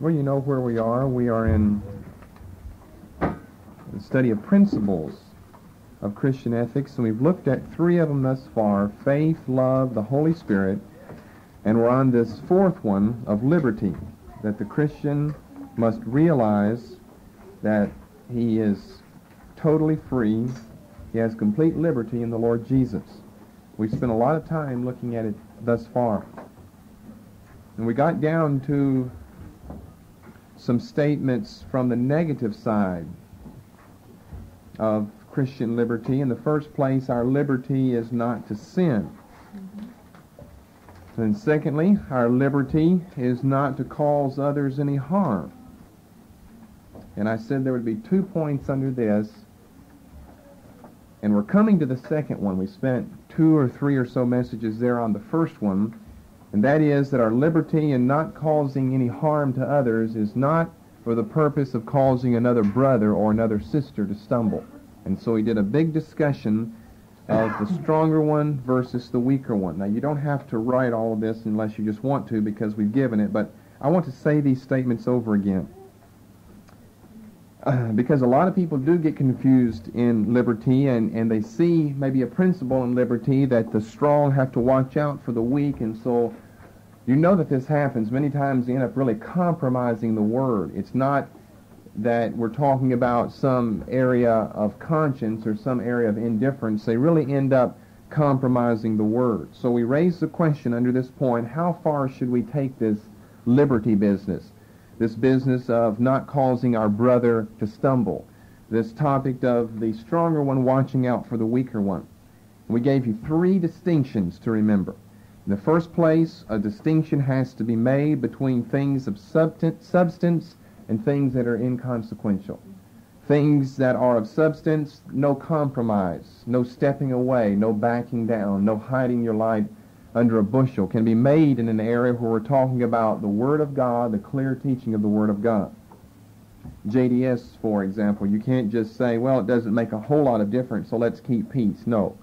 Well, you know where we are. We are in the study of principles of Christian ethics, and we've looked at three of them thus far faith, love, the Holy Spirit, and we're on this fourth one of liberty, that the Christian must realize that he is totally free, he has complete liberty in the Lord Jesus. We've spent a lot of time looking at it thus far. And we got down to some statements from the negative side of Christian liberty. In the first place, our liberty is not to sin. Mm-hmm. And secondly, our liberty is not to cause others any harm. And I said there would be two points under this. And we're coming to the second one. We spent two or three or so messages there on the first one and that is that our liberty in not causing any harm to others is not for the purpose of causing another brother or another sister to stumble. And so he did a big discussion of the stronger one versus the weaker one. Now, you don't have to write all of this unless you just want to because we've given it, but I want to say these statements over again. Uh, because a lot of people do get confused in liberty and, and they see maybe a principle in liberty that the strong have to watch out for the weak and so you know that this happens. Many times you end up really compromising the word. It's not that we're talking about some area of conscience or some area of indifference. They really end up compromising the word. So we raise the question under this point, how far should we take this liberty business? This business of not causing our brother to stumble. This topic of the stronger one watching out for the weaker one. We gave you three distinctions to remember. In the first place, a distinction has to be made between things of substance and things that are inconsequential. Things that are of substance, no compromise, no stepping away, no backing down, no hiding your light under a bushel, can be made in an area where we're talking about the Word of God, the clear teaching of the Word of God. JDS, for example, you can't just say, well, it doesn't make a whole lot of difference, so let's keep peace. No.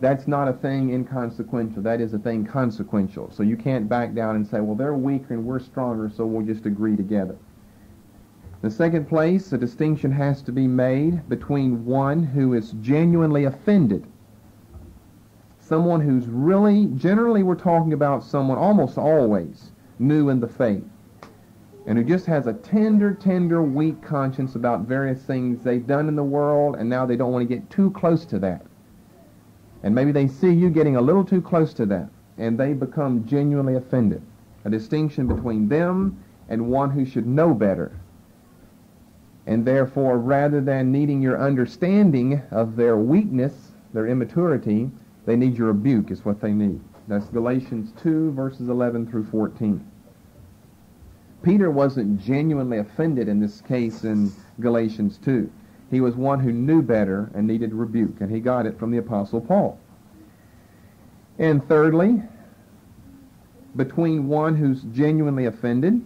That's not a thing inconsequential. That is a thing consequential. So you can't back down and say, well, they're weaker and we're stronger, so we'll just agree together. In the second place, a distinction has to be made between one who is genuinely offended. Someone who's really, generally we're talking about someone almost always new in the faith. And who just has a tender, tender, weak conscience about various things they've done in the world, and now they don't want to get too close to that. And maybe they see you getting a little too close to that, and they become genuinely offended. A distinction between them and one who should know better. And therefore, rather than needing your understanding of their weakness, their immaturity, they need your rebuke, is what they need. That's Galatians 2, verses 11 through 14. Peter wasn't genuinely offended in this case in Galatians 2. He was one who knew better and needed rebuke, and he got it from the Apostle Paul. And thirdly, between one who's genuinely offended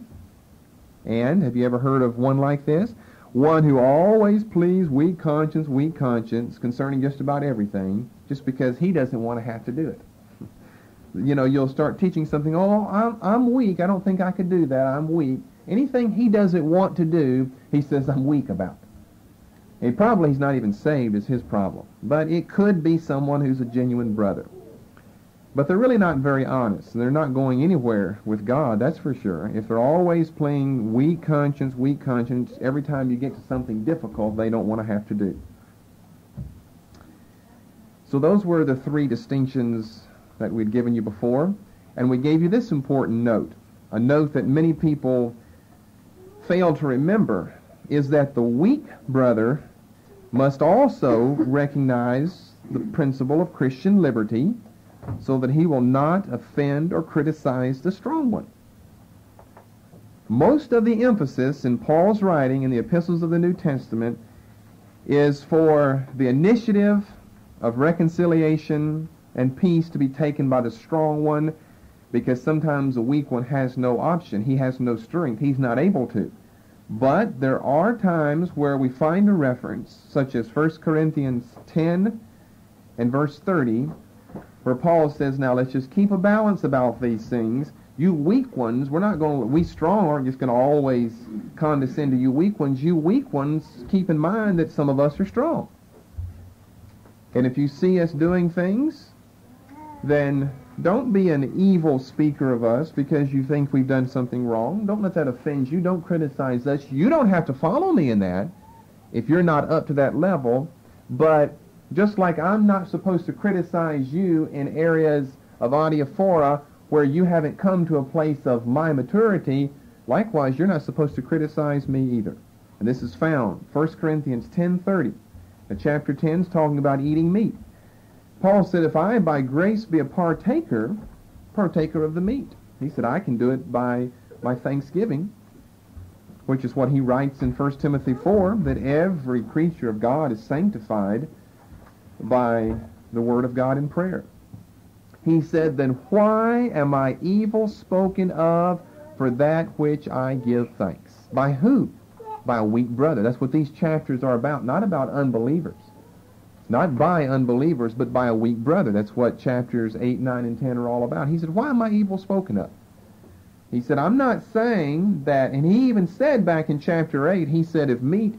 and, have you ever heard of one like this? One who always pleads weak conscience, weak conscience concerning just about everything, just because he doesn't want to have to do it. You know, you'll start teaching something, oh, I'm, I'm weak, I don't think I could do that, I'm weak. Anything he doesn't want to do, he says, I'm weak about. He probably he's not even saved is his problem. But it could be someone who's a genuine brother. But they're really not very honest. They're not going anywhere with God, that's for sure. If they're always playing weak conscience, weak conscience, every time you get to something difficult, they don't want to have to do. So those were the three distinctions that we'd given you before. And we gave you this important note, a note that many people fail to remember, is that the weak brother must also recognize the principle of Christian liberty so that he will not offend or criticize the strong one. Most of the emphasis in Paul's writing in the epistles of the New Testament is for the initiative of reconciliation and peace to be taken by the strong one because sometimes the weak one has no option. He has no strength. He's not able to. But there are times where we find a reference, such as 1 Corinthians 10 and verse 30, where Paul says, now let's just keep a balance about these things. You weak ones, we're not going to, we strong aren't just going to always condescend to you weak ones. You weak ones, keep in mind that some of us are strong. And if you see us doing things, then don't be an evil speaker of us because you think we've done something wrong. Don't let that offend you. Don't criticize us. You don't have to follow me in that if you're not up to that level. But just like I'm not supposed to criticize you in areas of adiaphora where you haven't come to a place of my maturity, likewise, you're not supposed to criticize me either. And this is found 1 Corinthians 10.30. The chapter 10 is talking about eating meat. Paul said, if I by grace be a partaker, partaker of the meat. He said, I can do it by my thanksgiving, which is what he writes in 1 Timothy 4, that every creature of God is sanctified by the word of God in prayer. He said, then why am I evil spoken of for that which I give thanks? By who? By a weak brother. That's what these chapters are about, not about unbelievers. Not by unbelievers, but by a weak brother. That's what chapters 8, 9, and 10 are all about. He said, why am I evil spoken of? He said, I'm not saying that, and he even said back in chapter 8, he said, if meat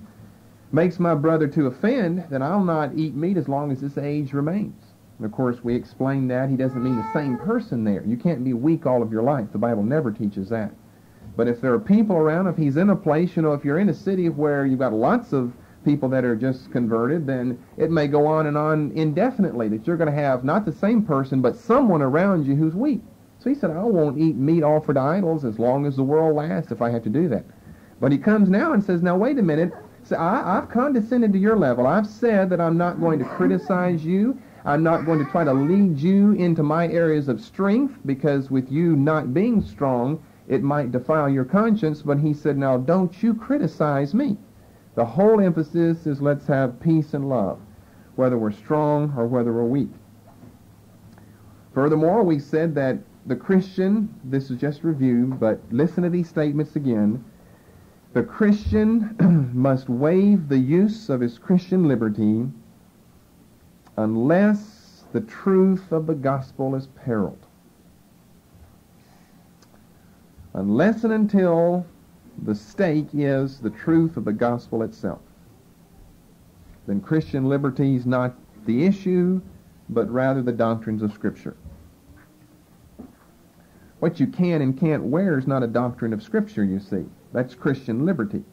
makes my brother to offend, then I'll not eat meat as long as this age remains. And of course, we explained that. He doesn't mean the same person there. You can't be weak all of your life. The Bible never teaches that. But if there are people around, if he's in a place, you know, if you're in a city where you've got lots of people that are just converted, then it may go on and on indefinitely that you're going to have not the same person, but someone around you who's weak. So he said, I won't eat meat offered to idols as long as the world lasts if I have to do that. But he comes now and says, now wait a minute. So I, I've condescended to your level. I've said that I'm not going to criticize you. I'm not going to try to lead you into my areas of strength because with you not being strong, it might defile your conscience. But he said, now don't you criticize me. The whole emphasis is let's have peace and love, whether we're strong or whether we're weak. Furthermore, we said that the Christian, this is just review, but listen to these statements again. The Christian must waive the use of his Christian liberty unless the truth of the gospel is periled. Unless and until the stake is the truth of the gospel itself. Then Christian liberty is not the issue, but rather the doctrines of Scripture. What you can and can't wear is not a doctrine of Scripture, you see. That's Christian liberty.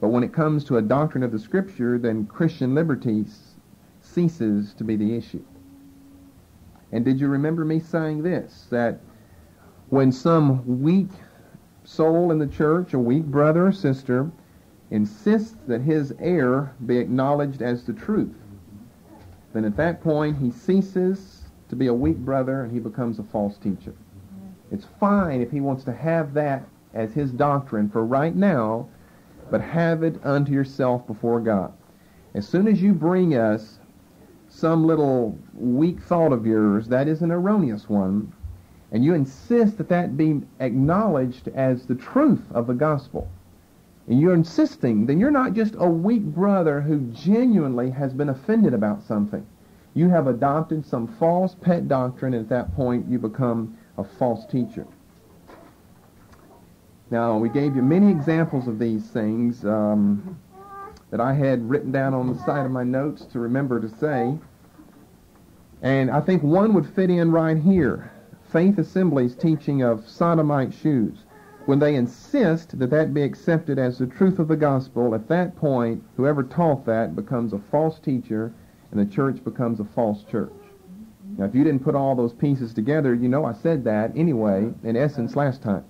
But when it comes to a doctrine of the Scripture, then Christian liberty ceases to be the issue. And did you remember me saying this, that when some weak soul in the church, a weak brother or sister, insists that his error be acknowledged as the truth, then at that point he ceases to be a weak brother and he becomes a false teacher. It's fine if he wants to have that as his doctrine for right now, but have it unto yourself before God. As soon as you bring us some little weak thought of yours, that is an erroneous one, and you insist that that be acknowledged as the truth of the gospel, and you're insisting, then you're not just a weak brother who genuinely has been offended about something. You have adopted some false pet doctrine, and at that point you become a false teacher. Now, we gave you many examples of these things um, that I had written down on the side of my notes to remember to say. And I think one would fit in right here. Faith Assembly's teaching of sodomite shoes. When they insist that that be accepted as the truth of the gospel, at that point, whoever taught that becomes a false teacher and the church becomes a false church. Now, if you didn't put all those pieces together, you know I said that anyway, in essence, last time.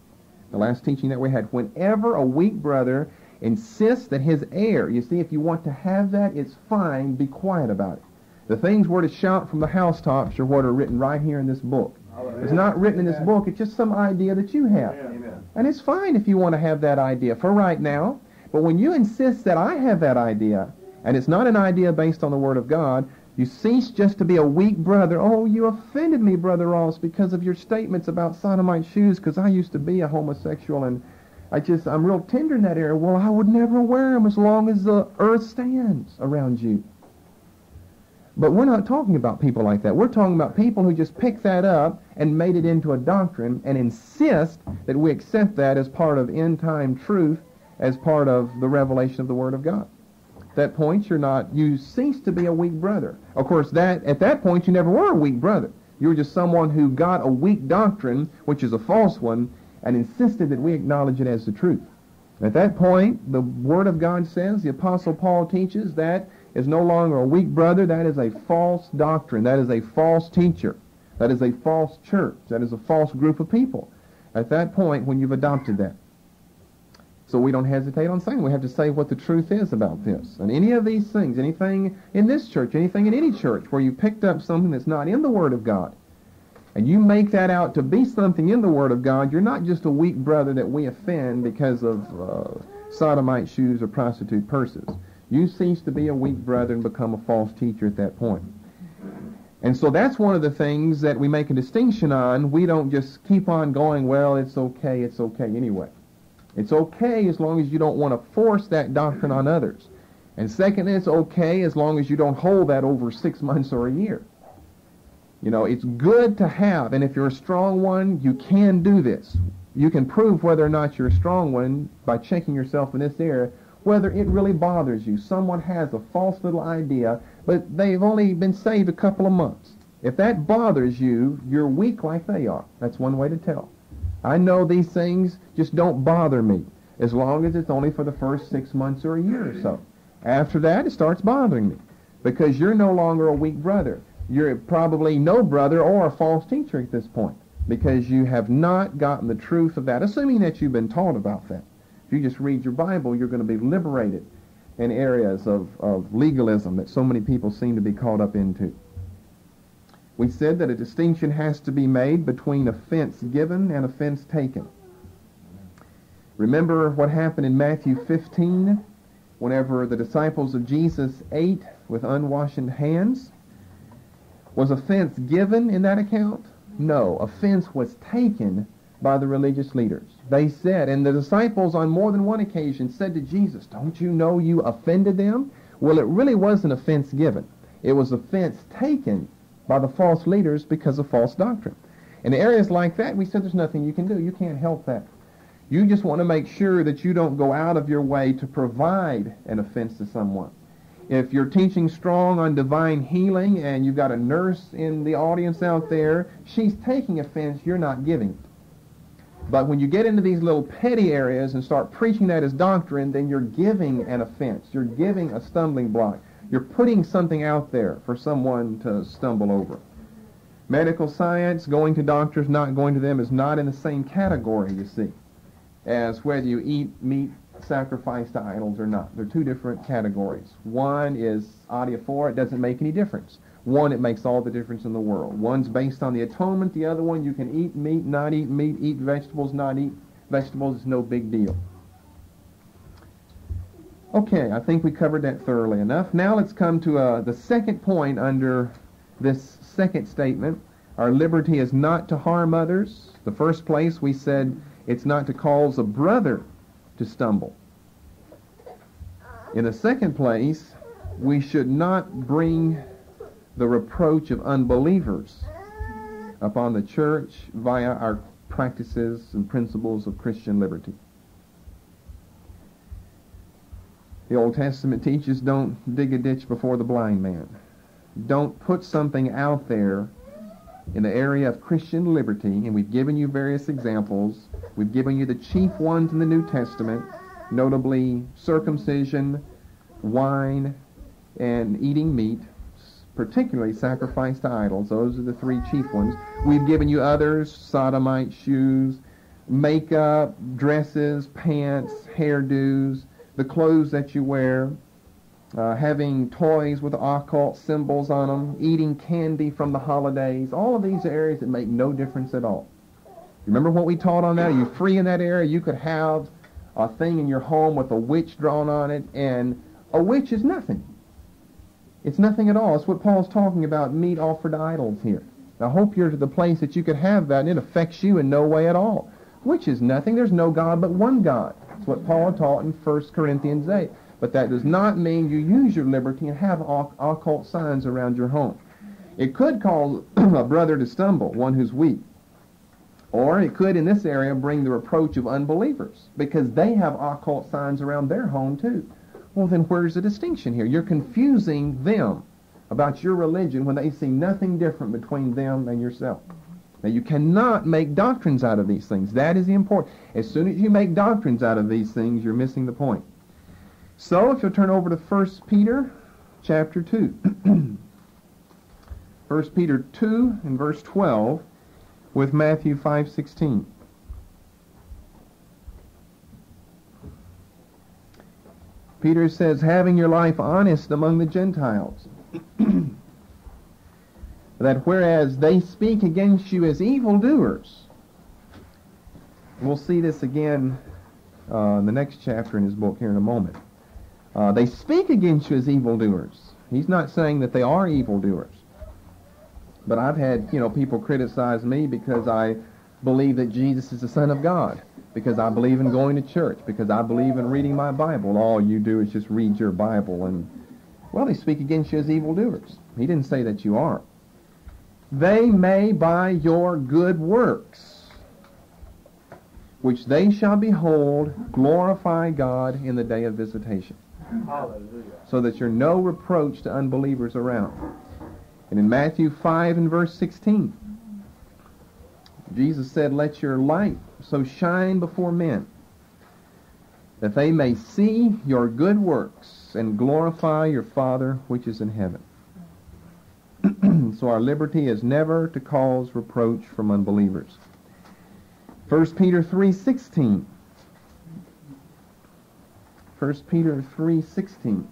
The last teaching that we had. Whenever a weak brother insists that his heir, you see, if you want to have that, it's fine, be quiet about it. The things we're to shout from the housetops are what are written right here in this book. It's not written in this book. It's just some idea that you have. Amen. And it's fine if you want to have that idea for right now. But when you insist that I have that idea, and it's not an idea based on the Word of God, you cease just to be a weak brother. Oh, you offended me, Brother Ross, because of your statements about sodomite shoes, because I used to be a homosexual, and I just, I'm real tender in that area. Well, I would never wear them as long as the earth stands around you. But we're not talking about people like that. We're talking about people who just pick that up and made it into a doctrine and insist that we accept that as part of end time truth, as part of the revelation of the Word of God. At that point, you're not, you cease to be a weak brother. Of course, that, at that point, you never were a weak brother. You were just someone who got a weak doctrine, which is a false one, and insisted that we acknowledge it as the truth. At that point, the Word of God says, the Apostle Paul teaches that is no longer a weak brother. That is a false doctrine. That is a false teacher. That is a false church. That is a false group of people. At that point, when you've adopted that. So we don't hesitate on saying. We have to say what the truth is about this. And any of these things, anything in this church, anything in any church where you picked up something that's not in the Word of God, and you make that out to be something in the Word of God, you're not just a weak brother that we offend because of uh, sodomite shoes or prostitute purses. You cease to be a weak brother and become a false teacher at that point. And so that's one of the things that we make a distinction on. We don't just keep on going, well, it's okay, it's okay anyway. It's okay as long as you don't want to force that doctrine on others. And secondly, it's okay as long as you don't hold that over six months or a year. You know, it's good to have, and if you're a strong one, you can do this. You can prove whether or not you're a strong one by checking yourself in this area whether it really bothers you. Someone has a false little idea, but they've only been saved a couple of months. If that bothers you, you're weak like they are. That's one way to tell. I know these things just don't bother me as long as it's only for the first six months or a year or so. After that, it starts bothering me because you're no longer a weak brother. You're probably no brother or a false teacher at this point because you have not gotten the truth of that, assuming that you've been taught about that. You just read your Bible, you're going to be liberated in areas of, of legalism that so many people seem to be caught up into. We said that a distinction has to be made between offense given and offense taken. Remember what happened in Matthew 15 whenever the disciples of Jesus ate with unwashed hands? Was offense given in that account? No. Offense was taken by the religious leaders. They said, and the disciples on more than one occasion said to Jesus, Don't you know you offended them? Well, it really wasn't offense given. It was offense taken by the false leaders because of false doctrine. In areas like that, we said there's nothing you can do. You can't help that. You just want to make sure that you don't go out of your way to provide an offense to someone. If you're teaching strong on divine healing and you've got a nurse in the audience out there, she's taking offense, you're not giving it. But when you get into these little petty areas and start preaching that as doctrine, then you're giving an offense. You're giving a stumbling block. You're putting something out there for someone to stumble over. Medical science, going to doctors, not going to them, is not in the same category, you see, as whether you eat meat sacrificed to idols or not. They're two different categories. One is adiaphora, it doesn't make any difference. One, it makes all the difference in the world. One's based on the atonement. The other one, you can eat meat, not eat meat, eat vegetables, not eat vegetables. It's no big deal. Okay, I think we covered that thoroughly enough. Now let's come to uh, the second point under this second statement. Our liberty is not to harm others. The first place we said it's not to cause a brother to stumble. In the second place, we should not bring the reproach of unbelievers upon the church via our practices and principles of Christian liberty. The Old Testament teaches don't dig a ditch before the blind man. Don't put something out there in the area of Christian liberty, and we've given you various examples. We've given you the chief ones in the New Testament, notably circumcision, wine, and eating meat particularly sacrifice to idols. Those are the three chief ones. We've given you others, sodomite shoes, makeup, dresses, pants, hairdos, the clothes that you wear, uh, having toys with occult symbols on them, eating candy from the holidays. All of these areas that make no difference at all. Remember what we taught on that? Are you free in that area? You could have a thing in your home with a witch drawn on it, and a witch is nothing. It's nothing at all. It's what Paul's talking about, meat offered to idols here. I hope you're to the place that you could have that and it affects you in no way at all. Which is nothing. There's no God but one God. That's what Paul taught in 1 Corinthians 8. But that does not mean you use your liberty and have occult signs around your home. It could cause a brother to stumble, one who's weak. Or it could, in this area, bring the reproach of unbelievers because they have occult signs around their home too. Well, then where's the distinction here? You're confusing them about your religion when they see nothing different between them and yourself. Now, you cannot make doctrines out of these things. That is the important. As soon as you make doctrines out of these things, you're missing the point. So, if you'll turn over to 1 Peter chapter 2. 1 Peter 2 and verse 12 with Matthew 5:16. Peter says, having your life honest among the Gentiles, that whereas they speak against you as evildoers, we'll see this again uh, in the next chapter in his book here in a moment. Uh, they speak against you as evildoers. He's not saying that they are evildoers. But I've had, you know, people criticize me because I believe that Jesus is the Son of God, because I believe in going to church, because I believe in reading my Bible. All you do is just read your Bible and, well, they speak against you as evildoers. He didn't say that you are. They may by your good works, which they shall behold, glorify God in the day of visitation. Hallelujah. So that you're no reproach to unbelievers around. And in Matthew 5 and verse 16, Jesus said, Let your light so shine before men that they may see your good works and glorify your Father which is in heaven. so our liberty is never to cause reproach from unbelievers. 1 Peter 3.16 1 Peter 3.16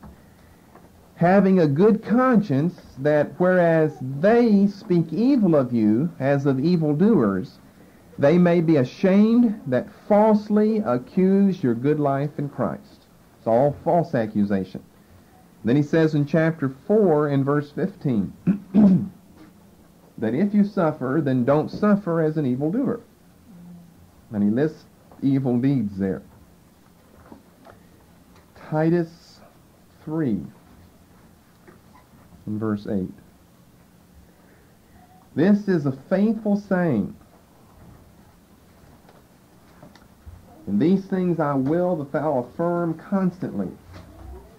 having a good conscience that whereas they speak evil of you as of evildoers, they may be ashamed that falsely accuse your good life in Christ. It's all false accusation. Then he says in chapter 4 in verse 15 that if you suffer, then don't suffer as an evildoer. And he lists evil deeds there. Titus 3 in verse 8. This is a faithful saying. And these things I will that thou affirm constantly,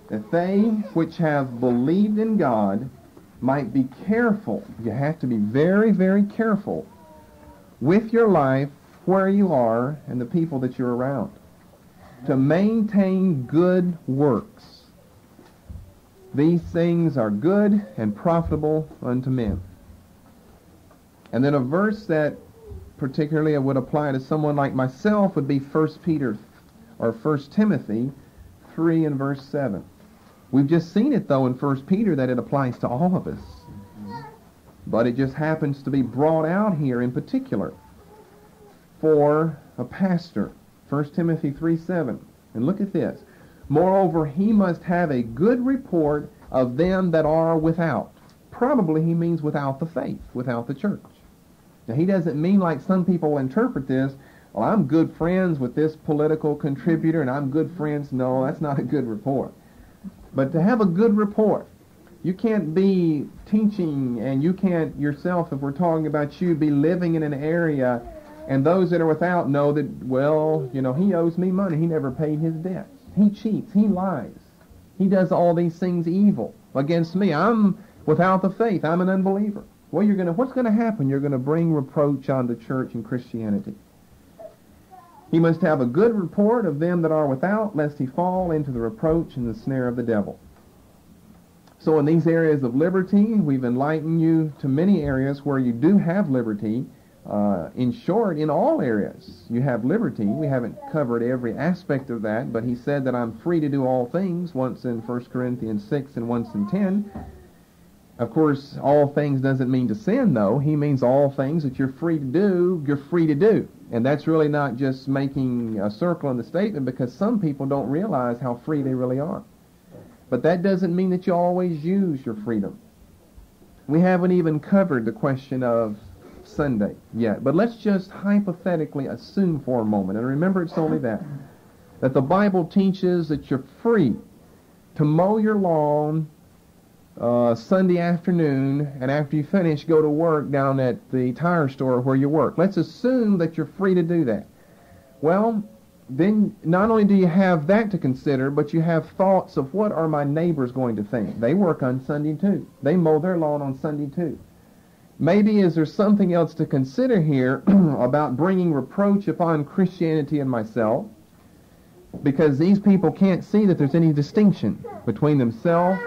that they which have believed in God might be careful. You have to be very, very careful with your life, where you are, and the people that you're around. To maintain good works these things are good and profitable unto men. And then a verse that particularly it would apply to someone like myself would be 1 Peter or 1 Timothy 3 and verse 7. We've just seen it though in 1 Peter that it applies to all of us. But it just happens to be brought out here in particular for a pastor. 1 Timothy 3 7. And look at this. Moreover, he must have a good report of them that are without. Probably he means without the faith, without the church. Now, he doesn't mean like some people interpret this, well, I'm good friends with this political contributor and I'm good friends. No, that's not a good report. But to have a good report, you can't be teaching and you can't yourself, if we're talking about you, be living in an area and those that are without know that, well, you know, he owes me money. He never paid his debts. He cheats. He lies. He does all these things evil against me. I'm without the faith. I'm an unbeliever. Well, you're gonna. What's going to happen? You're going to bring reproach on the church and Christianity. He must have a good report of them that are without, lest he fall into the reproach and the snare of the devil. So in these areas of liberty, we've enlightened you to many areas where you do have liberty, uh, in short, in all areas, you have liberty. We haven't covered every aspect of that, but he said that I'm free to do all things, once in 1 Corinthians 6 and once in 10. Of course, all things doesn't mean to sin, though. He means all things that you're free to do, you're free to do. And that's really not just making a circle in the statement, because some people don't realize how free they really are. But that doesn't mean that you always use your freedom. We haven't even covered the question of Sunday yet. But let's just hypothetically assume for a moment, and remember it's only that, that the Bible teaches that you're free to mow your lawn uh, Sunday afternoon, and after you finish, go to work down at the tire store where you work. Let's assume that you're free to do that. Well, then not only do you have that to consider, but you have thoughts of what are my neighbors going to think. They work on Sunday too. They mow their lawn on Sunday too. Maybe is there something else to consider here about bringing reproach upon Christianity and myself? Because these people can't see that there's any distinction between themselves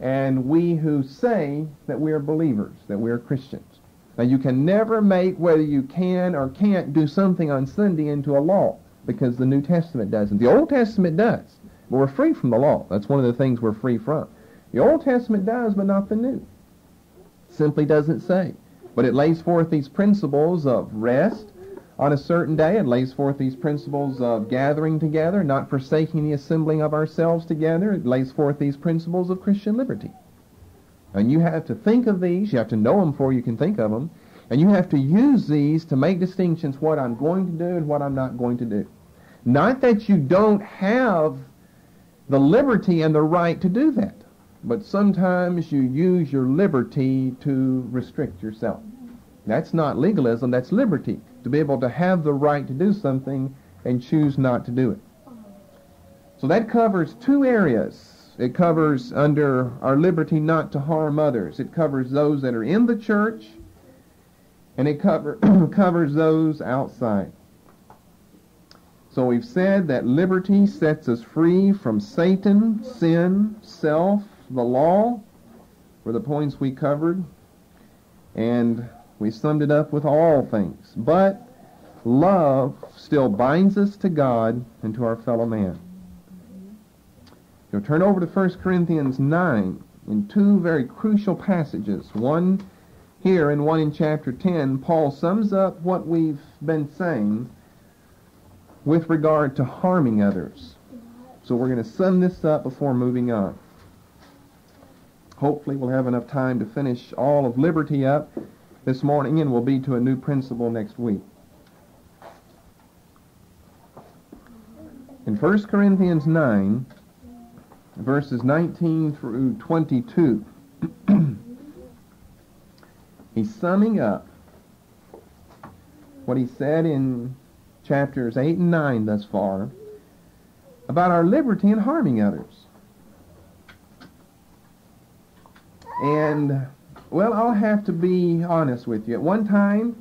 and we who say that we are believers, that we are Christians. Now you can never make whether you can or can't do something on Sunday into a law because the New Testament doesn't. The Old Testament does, but we're free from the law. That's one of the things we're free from. The Old Testament does, but not the New. Simply doesn't say. But it lays forth these principles of rest on a certain day. It lays forth these principles of gathering together, not forsaking the assembling of ourselves together. It lays forth these principles of Christian liberty. And you have to think of these. You have to know them before you can think of them. And you have to use these to make distinctions what I'm going to do and what I'm not going to do. Not that you don't have the liberty and the right to do that, but sometimes you use your liberty to restrict yourself. That's not legalism, that's liberty. To be able to have the right to do something and choose not to do it. So that covers two areas. It covers under our liberty not to harm others. It covers those that are in the church and it cover, covers those outside. So we've said that liberty sets us free from Satan, sin, self, the law, were the points we covered. And we summed it up with all things. But love still binds us to God and to our fellow man. You'll turn over to 1 Corinthians 9 in two very crucial passages. One here and one in chapter 10, Paul sums up what we've been saying with regard to harming others. So we're going to sum this up before moving on. Hopefully we'll have enough time to finish all of liberty up this morning and we'll be to a new principle next week. In 1 Corinthians 9, verses 19 through 22, He's summing up what he said in chapters 8 and 9 thus far about our liberty in harming others. And, well, I'll have to be honest with you. At one time,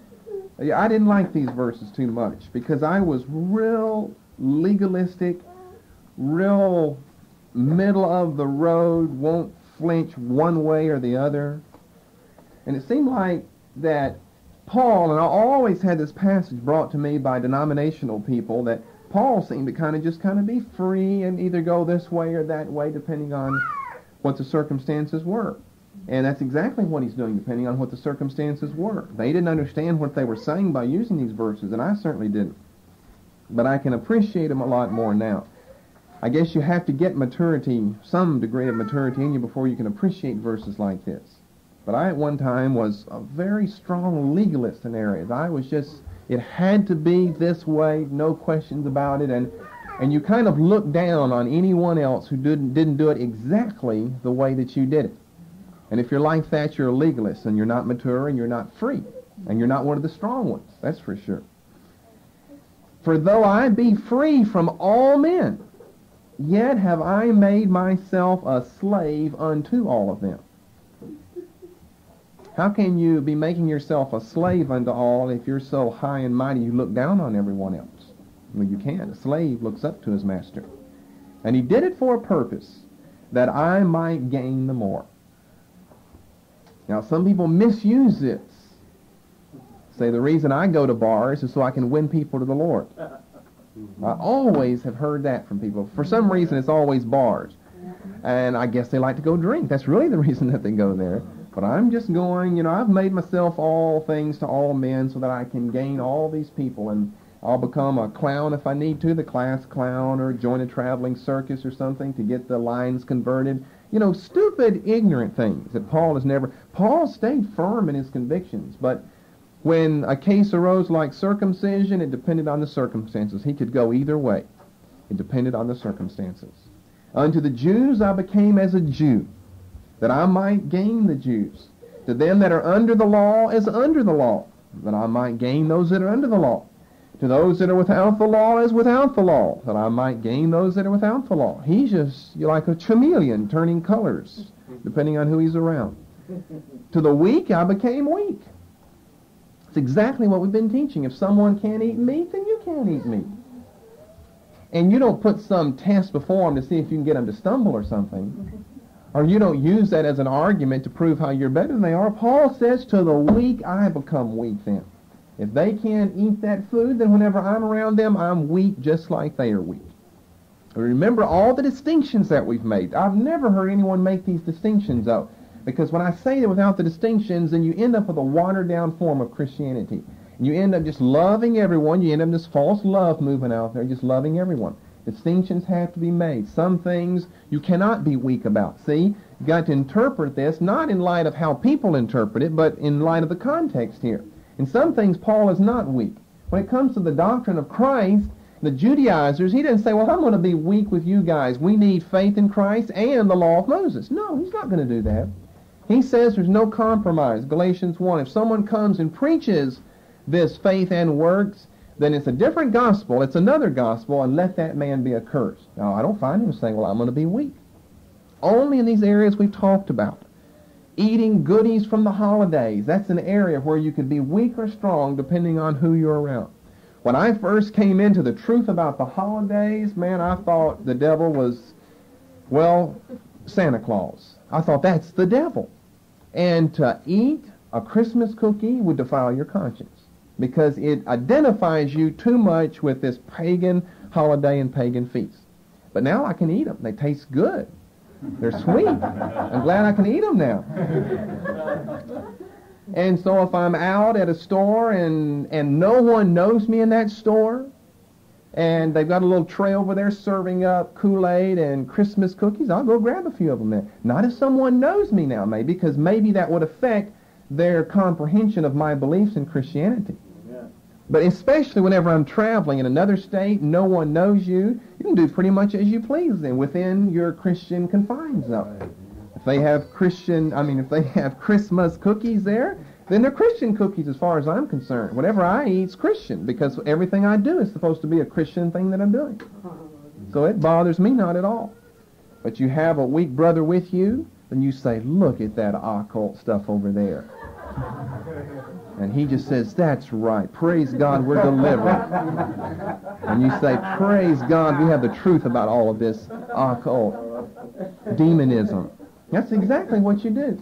I didn't like these verses too much because I was real legalistic, real middle of the road, won't flinch one way or the other. And it seemed like that Paul, and I always had this passage brought to me by denominational people, that Paul seemed to kind of just kind of be free and either go this way or that way depending on what the circumstances were. And that's exactly what he's doing, depending on what the circumstances were. They didn't understand what they were saying by using these verses, and I certainly didn't. But I can appreciate them a lot more now. I guess you have to get maturity, some degree of maturity in you before you can appreciate verses like this. But I at one time was a very strong legalist in areas. I was just, it had to be this way, no questions about it, and and you kind of look down on anyone else who didn't didn't do it exactly the way that you did it. And if you're like that, you're a legalist, and you're not mature, and you're not free, and you're not one of the strong ones. That's for sure. For though I be free from all men, yet have I made myself a slave unto all of them. How can you be making yourself a slave unto all if you're so high and mighty you look down on everyone else? Well, you can't. A slave looks up to his master. And he did it for a purpose, that I might gain the more. Now, some people misuse this. Say the reason I go to bars is so I can win people to the Lord. Mm-hmm. I always have heard that from people. For some reason, it's always bars. And I guess they like to go drink. That's really the reason that they go there. But I'm just going, you know, I've made myself all things to all men so that I can gain all these people and I'll become a clown if I need to, the class clown, or join a traveling circus or something to get the lines converted. You know, stupid, ignorant things that Paul has never. Paul stayed firm in his convictions, but when a case arose like circumcision, it depended on the circumstances. He could go either way. It depended on the circumstances. Unto the Jews I became as a Jew, that I might gain the Jews. To them that are under the law as under the law, that I might gain those that are under the law. To those that are without the law as without the law, that I might gain those that are without the law. He's just like a chameleon turning colors, depending on who he's around. To the weak I became weak. It's exactly what we've been teaching. If someone can't eat meat, then you can't eat meat. And you don't put some test before them to see if you can get them to stumble or something. Or you don't use that as an argument to prove how you're better than they are. Paul says, to the weak I become weak then. If they can't eat that food, then whenever I'm around them, I'm weak just like they are weak. Remember all the distinctions that we've made. I've never heard anyone make these distinctions up. Because when I say that without the distinctions, then you end up with a watered down form of Christianity. You end up just loving everyone. You end up this false love moving out there, just loving everyone. Distinctions have to be made. Some things you cannot be weak about. See, you got to interpret this not in light of how people interpret it, but in light of the context here. In some things, Paul is not weak. When it comes to the doctrine of Christ, the Judaizers, he didn't say, well, I'm going to be weak with you guys. We need faith in Christ and the law of Moses. No, he's not going to do that. He says there's no compromise. Galatians 1. If someone comes and preaches this faith and works, then it's a different gospel. It's another gospel, and let that man be accursed. Now, I don't find him saying, well, I'm going to be weak. Only in these areas we've talked about. Eating goodies from the holidays. That's an area where you could be weak or strong depending on who you're around. When I first came into the truth about the holidays, man, I thought the devil was, well, Santa Claus. I thought that's the devil. And to eat a Christmas cookie would defile your conscience because it identifies you too much with this pagan holiday and pagan feast. But now I can eat them. They taste good. They're sweet. I'm glad I can eat them now. And so if I'm out at a store and, and no one knows me in that store, and they've got a little tray over there serving up Kool-Aid and Christmas cookies, I'll go grab a few of them there. Not if someone knows me now, maybe, because maybe that would affect their comprehension of my beliefs in Christianity. But especially whenever I'm traveling in another state, no one knows you, you can do pretty much as you please then within your Christian confines zone. If they have Christian, I mean, if they have Christmas cookies there, then they're Christian cookies as far as I'm concerned. Whatever I eat is Christian because everything I do is supposed to be a Christian thing that I'm doing. Uh-huh. So it bothers me not at all. But you have a weak brother with you, then you say, look at that occult stuff over there. And he just says, that's right. Praise God, we're delivered. And you say, praise God, we have the truth about all of this occult demonism. That's exactly what you do.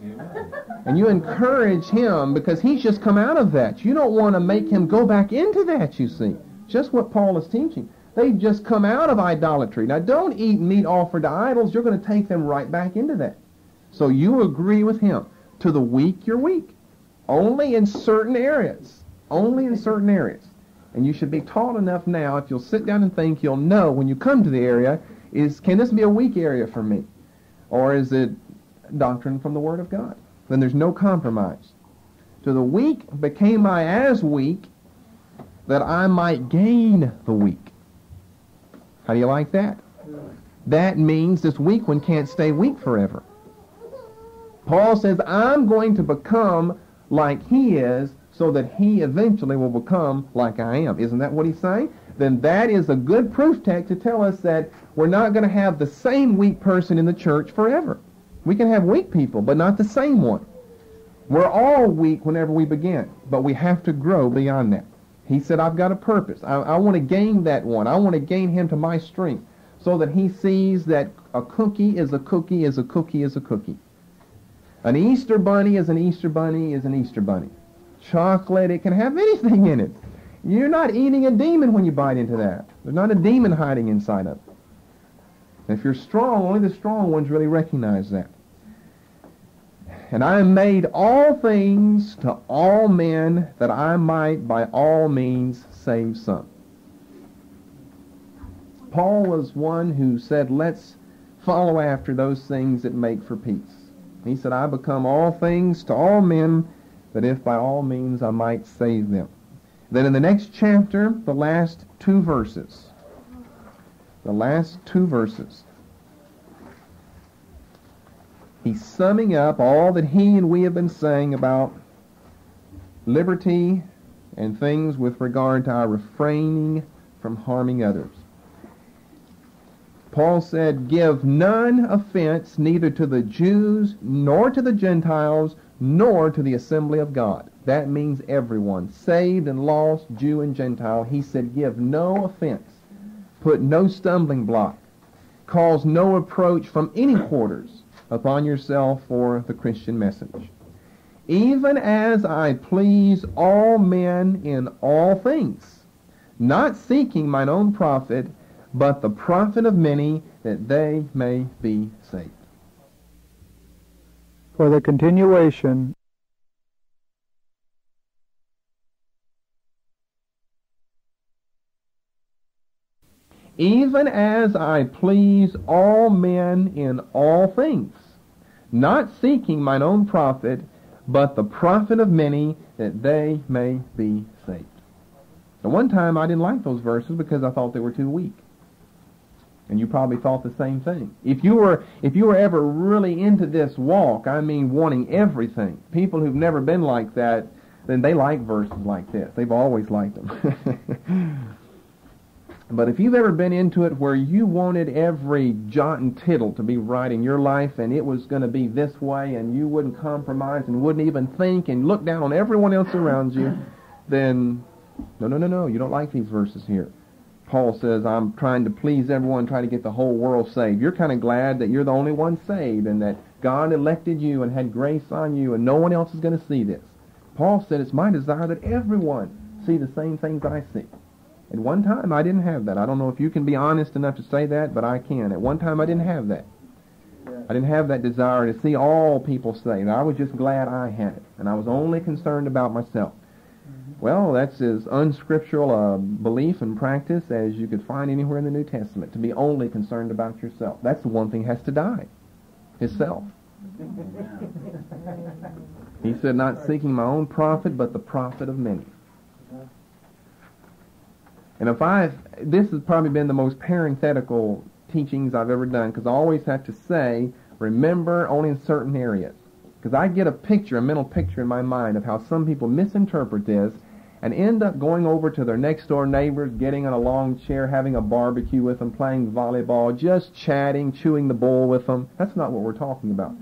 And you encourage him because he's just come out of that. You don't want to make him go back into that, you see. Just what Paul is teaching. They've just come out of idolatry. Now, don't eat meat offered to idols. You're going to take them right back into that. So you agree with him. To the weak, you're weak. Only in certain areas. Only in certain areas. And you should be taught enough now, if you'll sit down and think, you'll know when you come to the area, is can this be a weak area for me? Or is it doctrine from the Word of God? Then there's no compromise. To the weak became I as weak, that I might gain the weak. How do you like that? That means this weak one can't stay weak forever. Paul says, I'm going to become like he is so that he eventually will become like I am. Isn't that what he's saying? Then that is a good proof text to tell us that we're not going to have the same weak person in the church forever. We can have weak people, but not the same one. We're all weak whenever we begin, but we have to grow beyond that. He said, I've got a purpose. I, I want to gain that one. I want to gain him to my strength so that he sees that a cookie is a cookie is a cookie is a cookie. An Easter bunny is an Easter bunny is an Easter bunny. Chocolate, it can have anything in it. You're not eating a demon when you bite into that. There's not a demon hiding inside of it. If you're strong, only the strong ones really recognize that. And I made all things to all men that I might by all means save some. Paul was one who said, let's follow after those things that make for peace. He said, I become all things to all men, that if by all means I might save them. Then in the next chapter, the last two verses. The last two verses. He's summing up all that he and we have been saying about liberty and things with regard to our refraining from harming others. Paul said, Give none offense neither to the Jews, nor to the Gentiles, nor to the assembly of God. That means everyone, saved and lost, Jew and Gentile. He said, Give no offense, put no stumbling block, cause no approach from any quarters upon yourself or the Christian message. Even as I please all men in all things, not seeking mine own profit, but the profit of many, that they may be saved. For the continuation even as I please all men in all things, not seeking mine own profit, but the profit of many, that they may be saved. At one time, I didn't like those verses because I thought they were too weak. And you probably thought the same thing. If you were if you were ever really into this walk, I mean wanting everything, people who've never been like that, then they like verses like this. They've always liked them. But if you've ever been into it where you wanted every jot and tittle to be right in your life and it was going to be this way and you wouldn't compromise and wouldn't even think and look down on everyone else around you, then no, no, no, no, you don't like these verses here. Paul says, I'm trying to please everyone, trying to get the whole world saved. You're kind of glad that you're the only one saved and that God elected you and had grace on you and no one else is going to see this. Paul said, it's my desire that everyone see the same things I see. At one time, I didn't have that. I don't know if you can be honest enough to say that, but I can. At one time, I didn't have that. I didn't have that desire to see all people saved. I was just glad I had it, and I was only concerned about myself. Well, that's as unscriptural a belief and practice as you could find anywhere in the New Testament, to be only concerned about yourself. That's the one thing has to die, his self. he said, not seeking my own profit, but the profit of many. And if I, this has probably been the most parenthetical teachings I've ever done because I always have to say, remember only in certain areas. Because I get a picture, a mental picture in my mind of how some people misinterpret this and end up going over to their next door neighbors, getting on a long chair, having a barbecue with them, playing volleyball, just chatting, chewing the bowl with them. That's not what we're talking about.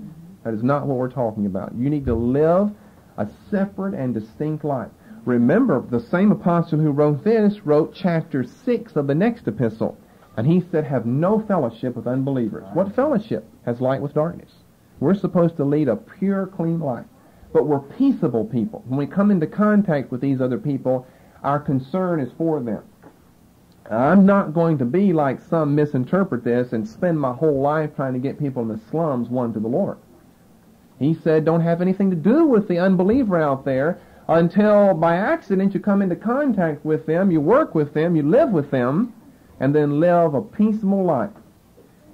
That is not what we're talking about. You need to live a separate and distinct life. Remember, the same apostle who wrote this wrote chapter 6 of the next epistle. And he said, have no fellowship with unbelievers. What fellowship has light with darkness? We're supposed to lead a pure, clean life. But we're peaceable people. When we come into contact with these other people, our concern is for them. I'm not going to be like some misinterpret this and spend my whole life trying to get people in the slums won to the Lord. He said, don't have anything to do with the unbeliever out there until by accident you come into contact with them, you work with them, you live with them, and then live a peaceable life.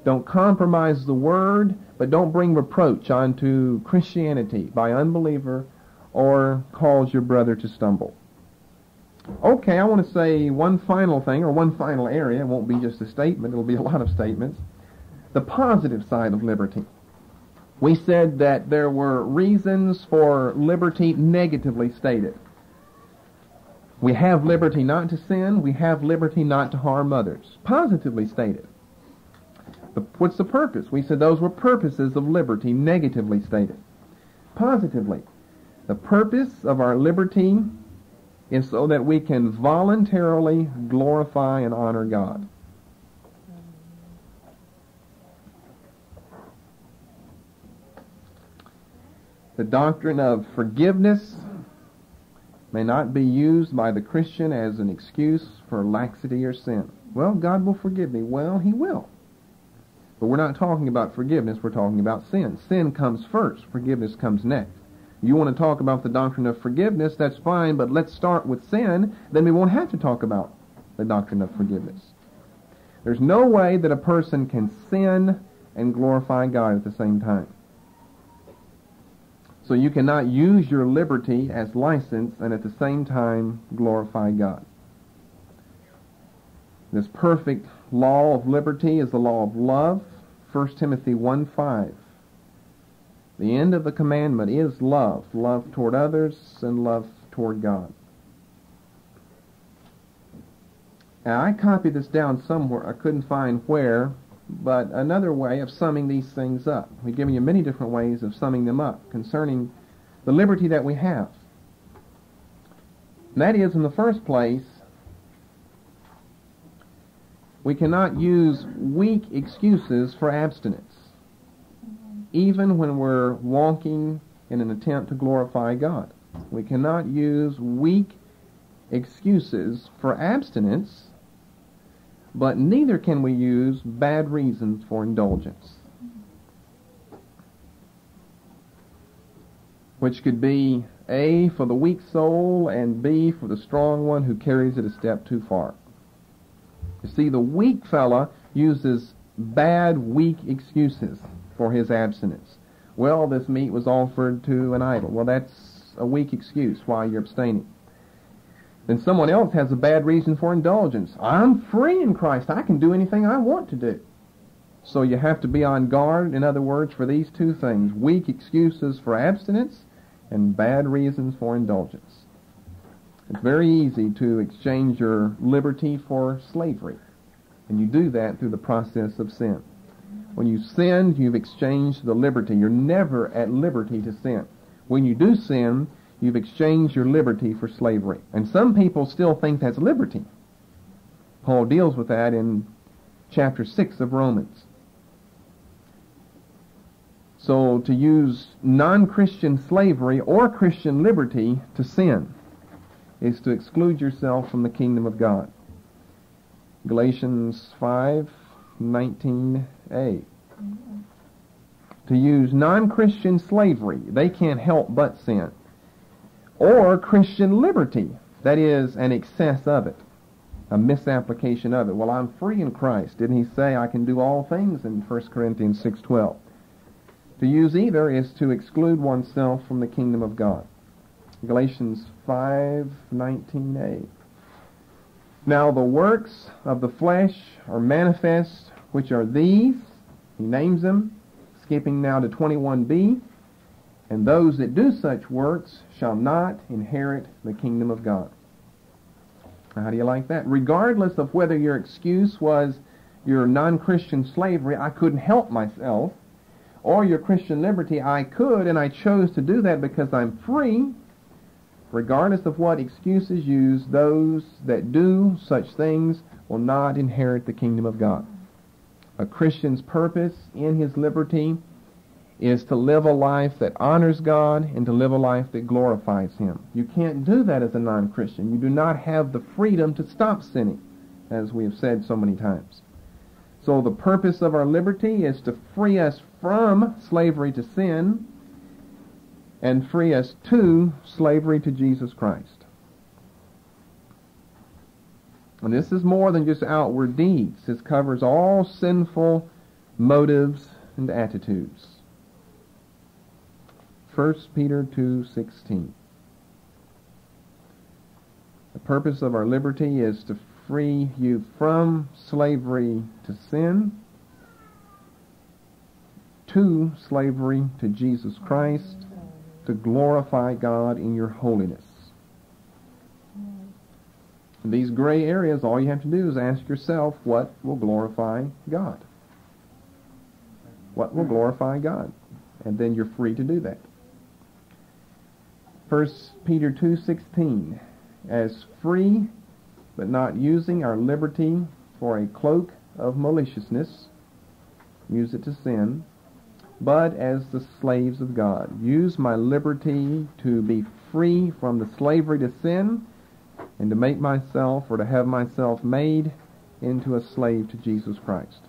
Don't compromise the word, but don't bring reproach onto Christianity by unbeliever or cause your brother to stumble. Okay, I want to say one final thing, or one final area. It won't be just a statement, it'll be a lot of statements. The positive side of liberty. We said that there were reasons for liberty negatively stated. We have liberty not to sin. We have liberty not to harm others. Positively stated. But what's the purpose? We said those were purposes of liberty negatively stated. Positively, the purpose of our liberty is so that we can voluntarily glorify and honor God. The doctrine of forgiveness may not be used by the Christian as an excuse for laxity or sin. Well, God will forgive me. Well, He will. But we're not talking about forgiveness, we're talking about sin. Sin comes first, forgiveness comes next. You want to talk about the doctrine of forgiveness, that's fine, but let's start with sin, then we won't have to talk about the doctrine of forgiveness. There's no way that a person can sin and glorify God at the same time. So you cannot use your liberty as license and at the same time glorify God. This perfect law of liberty is the law of love. 1 Timothy 1 5 The end of the commandment is love. Love toward others and love toward God. Now, I copied this down somewhere. I couldn't find where, but another way of summing these things up. We've given you many different ways of summing them up concerning the liberty that we have. And that is, in the first place, we cannot use weak excuses for abstinence, even when we're walking in an attempt to glorify God. We cannot use weak excuses for abstinence but neither can we use bad reasons for indulgence. Which could be A for the weak soul and B for the strong one who carries it a step too far. You see, the weak fella uses bad, weak excuses for his abstinence. Well, this meat was offered to an idol. Well, that's a weak excuse why you're abstaining then someone else has a bad reason for indulgence. I'm free in Christ. I can do anything I want to do. So you have to be on guard, in other words, for these two things weak excuses for abstinence and bad reasons for indulgence. It's very easy to exchange your liberty for slavery, and you do that through the process of sin. When you sin, you've exchanged the liberty. You're never at liberty to sin. When you do sin, You've exchanged your liberty for slavery. And some people still think that's liberty. Paul deals with that in chapter 6 of Romans. So to use non-Christian slavery or Christian liberty to sin is to exclude yourself from the kingdom of God. Galatians 5, 19a. To use non-Christian slavery, they can't help but sin or Christian liberty. That is, an excess of it, a misapplication of it. Well, I'm free in Christ. Didn't he say I can do all things in 1 Corinthians 6.12? To use either is to exclude oneself from the kingdom of God. Galatians 5:19a. Now the works of the flesh are manifest, which are these. He names them, skipping now to 21b. And those that do such works shall not inherit the kingdom of God. How do you like that? Regardless of whether your excuse was your non-Christian slavery, I couldn't help myself, or your Christian liberty, I could, and I chose to do that because I'm free. Regardless of what excuses used, those that do such things will not inherit the kingdom of God. A Christian's purpose in his liberty is to live a life that honors God and to live a life that glorifies Him. You can't do that as a non-Christian. You do not have the freedom to stop sinning, as we have said so many times. So the purpose of our liberty is to free us from slavery to sin and free us to slavery to Jesus Christ. And this is more than just outward deeds. This covers all sinful motives and attitudes. 1 Peter 2:16. The purpose of our liberty is to free you from slavery to sin to slavery to Jesus Christ to glorify God in your holiness. In these gray areas, all you have to do is ask yourself what will glorify God. What will glorify God? And then you're free to do that. 1 Peter 2:16 as free but not using our liberty for a cloak of maliciousness use it to sin but as the slaves of God use my liberty to be free from the slavery to sin and to make myself or to have myself made into a slave to Jesus Christ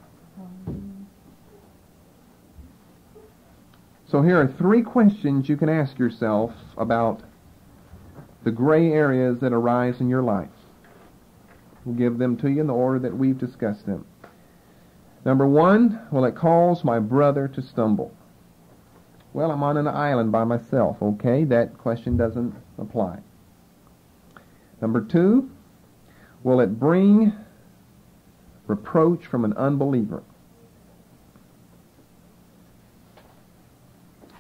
So here are three questions you can ask yourself about the gray areas that arise in your life. We'll give them to you in the order that we've discussed them. Number one, will it cause my brother to stumble? Well, I'm on an island by myself, okay? That question doesn't apply. Number two, will it bring reproach from an unbeliever?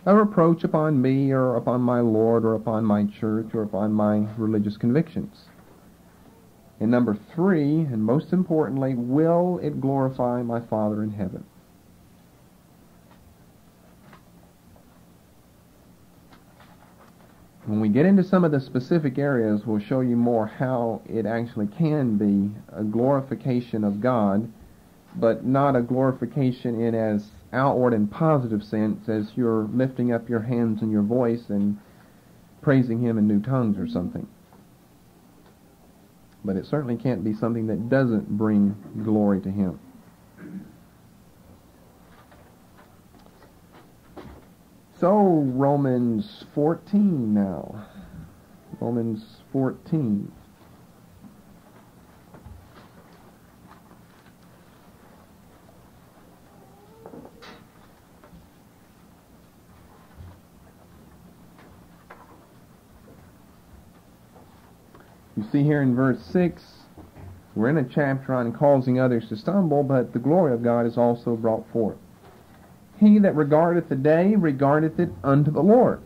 a reproach upon me or upon my Lord or upon my church or upon my religious convictions. And number three, and most importantly, will it glorify my Father in heaven? When we get into some of the specific areas, we'll show you more how it actually can be a glorification of God, but not a glorification in as outward and positive sense as you're lifting up your hands and your voice and praising Him in new tongues or something. But it certainly can't be something that doesn't bring glory to Him. So, Romans 14 now. Romans 14. See here in verse 6, we're in a chapter on causing others to stumble, but the glory of God is also brought forth. He that regardeth the day regardeth it unto the Lord.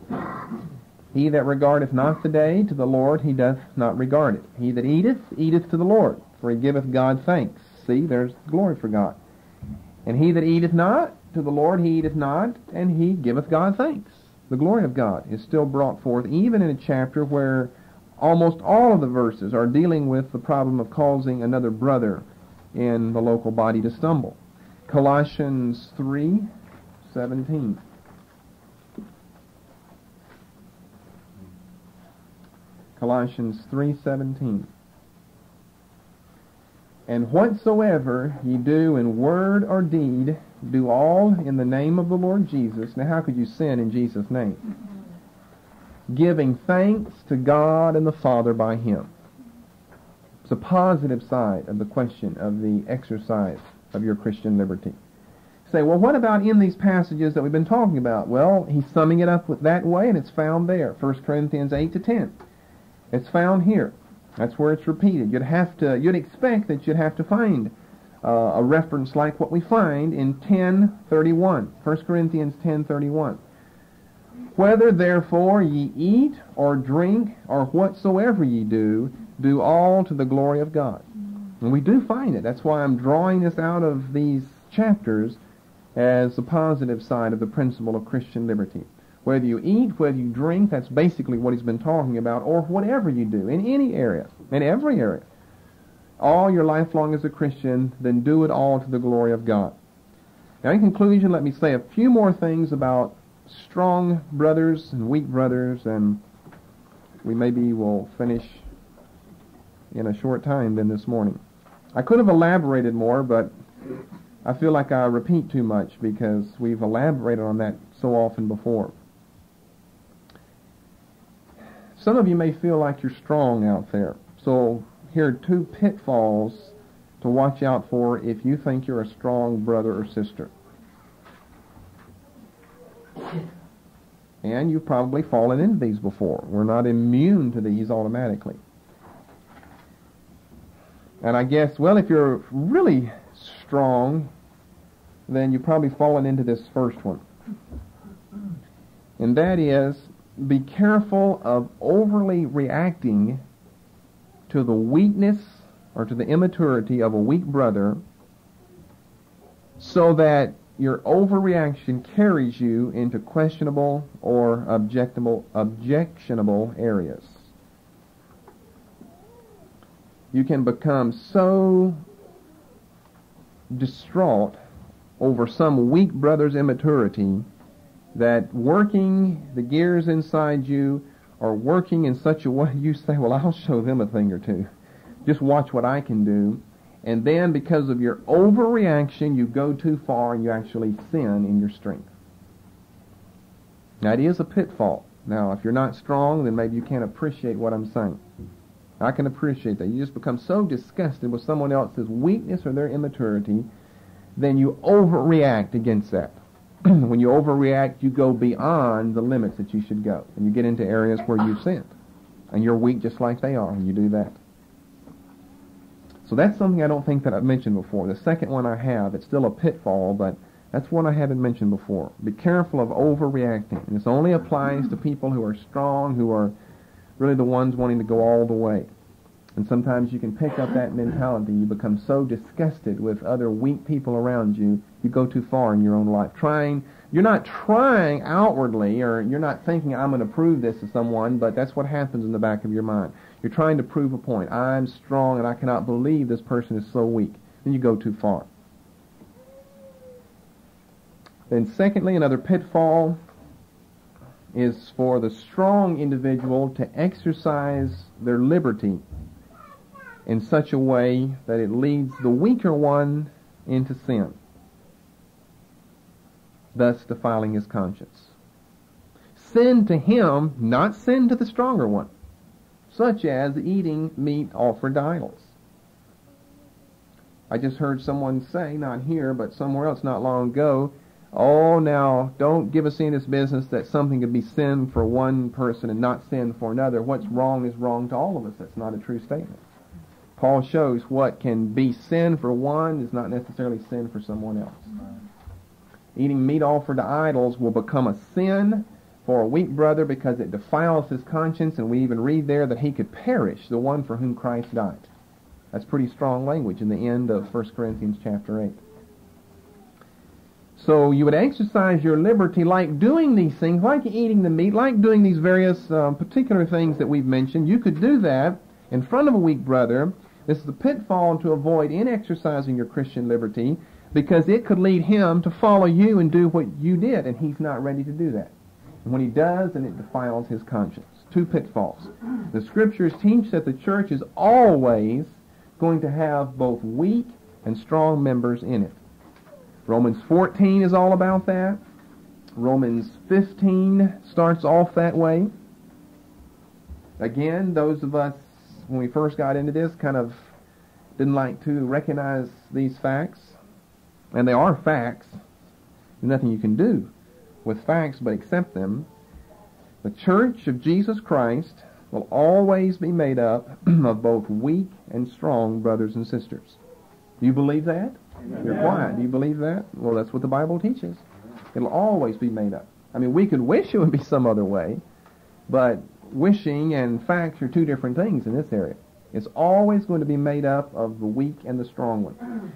He that regardeth not the day to the Lord, he doth not regard it. He that eateth, eateth to the Lord, for he giveth God thanks. See, there's glory for God. And he that eateth not to the Lord, he eateth not, and he giveth God thanks. The glory of God is still brought forth, even in a chapter where almost all of the verses are dealing with the problem of causing another brother in the local body to stumble. Colossians 3 17. Colossians 3:17 And whatsoever ye do in word or deed do all in the name of the Lord Jesus. Now how could you sin in Jesus name? Giving thanks to God and the Father by him. It's a positive side of the question of the exercise of your Christian liberty say, well, what about in these passages that we've been talking about? Well, he's summing it up with that way, and it's found there, 1 Corinthians 8 to 10. It's found here. That's where it's repeated. You'd have to, you'd expect that you'd have to find uh, a reference like what we find in 10:31, 1 Corinthians 10:31. Whether therefore ye eat or drink or whatsoever ye do, do all to the glory of God. And we do find it. That's why I'm drawing this out of these chapters as the positive side of the principle of Christian liberty. Whether you eat, whether you drink, that's basically what he's been talking about, or whatever you do, in any area, in every area. All your life long as a Christian, then do it all to the glory of God. Now, in conclusion, let me say a few more things about strong brothers and weak brothers, and we maybe will finish in a short time then this morning. I could have elaborated more, but I feel like I repeat too much because we've elaborated on that so often before. Some of you may feel like you're strong out there. So here are two pitfalls to watch out for if you think you're a strong brother or sister. And you've probably fallen into these before. We're not immune to these automatically. And I guess, well, if you're really strong, then you've probably fallen into this first one. And that is, be careful of overly reacting to the weakness or to the immaturity of a weak brother so that your overreaction carries you into questionable or objectionable, objectionable areas. You can become so distraught over some weak brother's immaturity that working the gears inside you are working in such a way you say, well, I'll show them a thing or two. Just watch what I can do. And then because of your overreaction, you go too far and you actually sin in your strength. Now, it is a pitfall. Now, if you're not strong, then maybe you can't appreciate what I'm saying. I can appreciate that. You just become so disgusted with someone else's weakness or their immaturity, then you overreact against that. when you overreact, you go beyond the limits that you should go. And you get into areas where you sin. And you're weak just like they are when you do that. So that's something I don't think that I've mentioned before. The second one I have, it's still a pitfall, but That's one I haven't mentioned before. Be careful of overreacting. And this only applies to people who are strong, who are really the ones wanting to go all the way. And sometimes you can pick up that mentality. You become so disgusted with other weak people around you, you go too far in your own life. Trying, you're not trying outwardly, or you're not thinking, I'm going to prove this to someone, but that's what happens in the back of your mind. You're trying to prove a point. I'm strong and I cannot believe this person is so weak. Then you go too far. Then secondly, another pitfall is for the strong individual to exercise their liberty in such a way that it leads the weaker one into sin, thus defiling his conscience. Sin to him, not sin to the stronger one, such as eating meat offered to idols. I just heard someone say, not here, but somewhere else not long ago, Oh, now, don't give us in this business that something could be sin for one person and not sin for another. What's wrong is wrong to all of us. That's not a true statement. Paul shows what can be sin for one is not necessarily sin for someone else. Eating meat offered to idols will become a sin for a weak brother because it defiles his conscience, and we even read there that he could perish, the one for whom Christ died. That's pretty strong language in the end of 1 Corinthians chapter 8. So you would exercise your liberty like doing these things, like eating the meat, like doing these various uh, particular things that we've mentioned. You could do that in front of a weak brother. This is the pitfall to avoid in exercising your Christian liberty because it could lead him to follow you and do what you did, and he's not ready to do that. And when he does, then it defiles his conscience. Two pitfalls. The scriptures teach that the church is always going to have both weak and strong members in it. Romans 14 is all about that. Romans 15 starts off that way. Again, those of us, when we first got into this, kind of didn't like to recognize these facts. And they are facts. There's nothing you can do with facts but accept them. The church of Jesus Christ will always be made up of both weak and strong brothers and sisters. Do you believe that? You're quiet. Do you believe that? Well, that's what the Bible teaches. It'll always be made up. I mean, we could wish it would be some other way, but wishing and facts are two different things in this area. It's always going to be made up of the weak and the strong one.